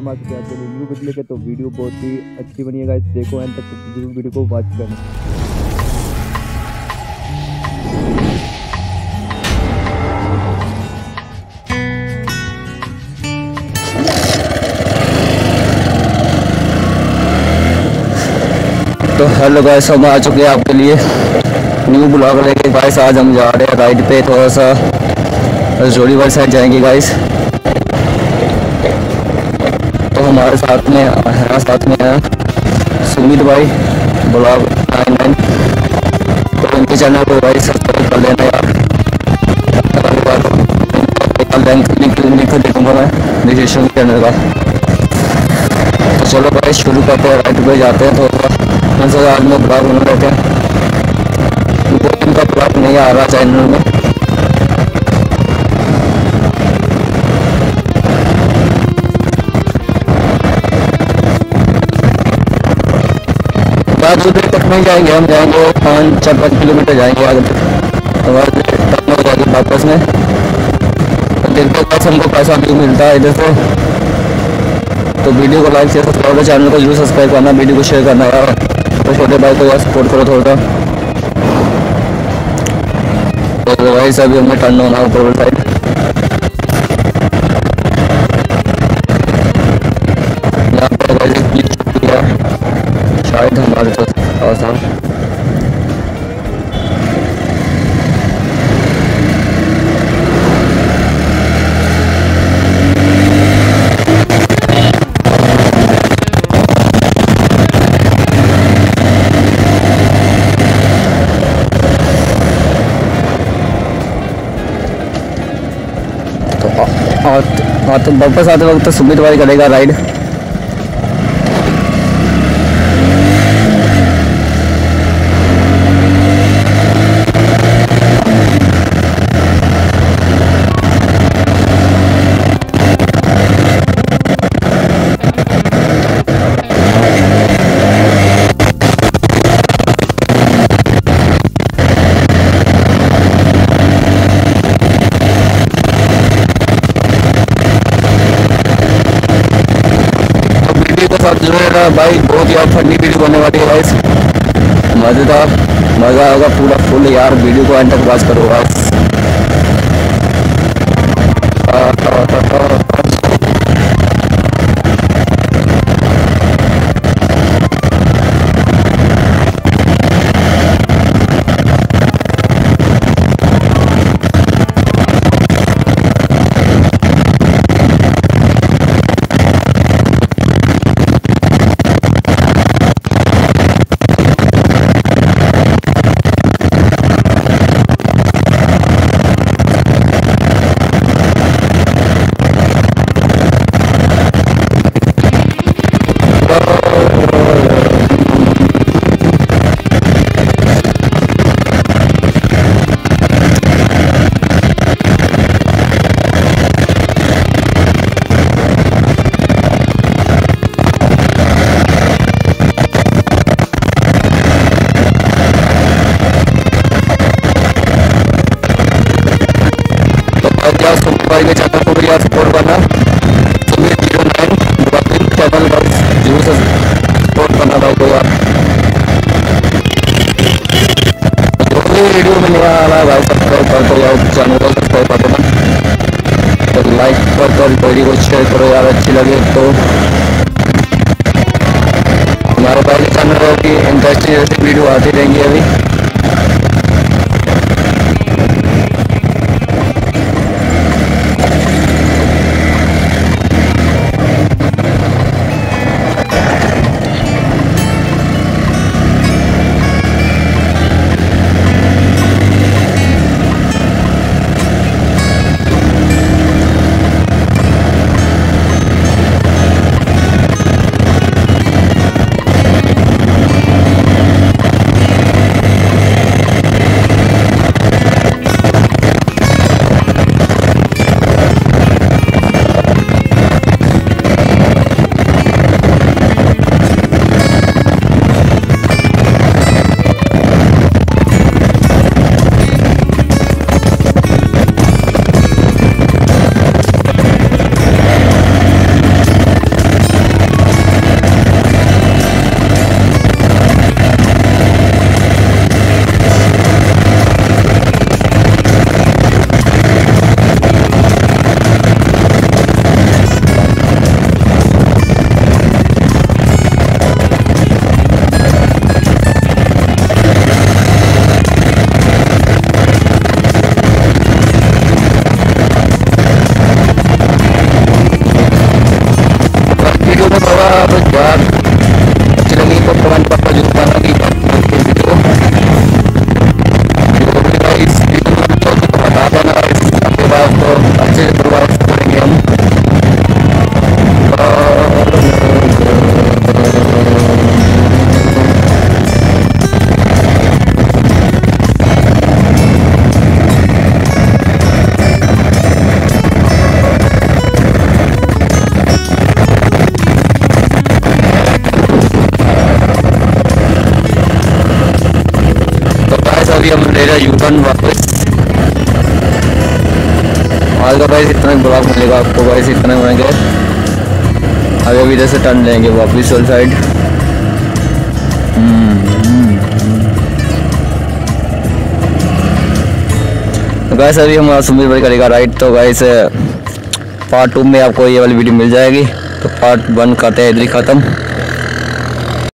पर मैं चुके हैं न्यू वीडियो लेके तो वीडियो बहुत ही अच्छी बनी है देखो एंड तक ज़रूर वीडियो को वॉच करना। तो हेलो गाइस हम आ चुके हैं आपके लिए न्यू ब्लॉग लेके। गाइस आज हम जा रहे हैं राइड पे, थोड़ा सा जोड़ी वाली साइड जाएँगे गाइस तो हमारे साथ में है साथ में है सुमित भाई ब्लॉग नाइन नाइन। तो उनके चैनल को भाई सब्सक्राइब कर लेना यार। मैं डिस्क्रिप्शन चैनल का। तो चलो गाइस शुरू करते हैं। राइड पे जाते हैं सा आज में ब्लॉग बना रहे थे दो दिन का ब्लॉग नहीं आ रहा चैनल में। बाद उधर तक नहीं जाएँगे, हम जाएँगे पाँच, चार, पाँच किलोमीटर जाएँगे आगे तक। तो हो जाएगी वापस में। देखते पास हमको पैसा भी मिलता है इधर से। तो वीडियो को लाइक शेयर सब्सक्राइब करो चैनल को ज़रूर सब्सक्राइब करना, वीडियो को शेयर करना यार। तो छोटे भाई को यार सपोर्ट करो थोड़ा। सा तो भाई अभी हमें टर्न होना ऊपर साइड यहाँ पर शायद हमारे तो आसान और हाँ तो वापस आते वक्त तो सुमित भाई करेगा राइड साथ जो है भाई, बहुत ही फनी वीडियो बनने वाली है मज़ेदार, मज़ा आएगा पूरा फुल यार वीडियो को एंड तक वॉच करो गाइस भाई के चैनल को भी यार सपोर्ट करना Sumit zero nine blogging channel पर ज़रूर से सपोर्ट करना भाई को जो भी वीडियो में नहीं भाई सब्सक्राइब कर दो यार चैनल को सब्सक्राइब कर देना तो लाइक कर शेयर यार, अच्छी लगे तो। हमारे भाई चैनल पर इंटरेस्टिंग वीडियो आती रहेंगी अभी। का भाई इतना ब्लॉक मिलेगा आपको भाई इतना मिलेंगे अभी अभी इधर से टर्न लेंगे वापस वाली साइड। गैस अभी हमारा सुमित भाई करेगा राइट तो गैस पार्ट टू में आपको ये वाली वीडियो मिल जाएगी। तो पार्ट वन करते हैं, इधर ही ख़त्म।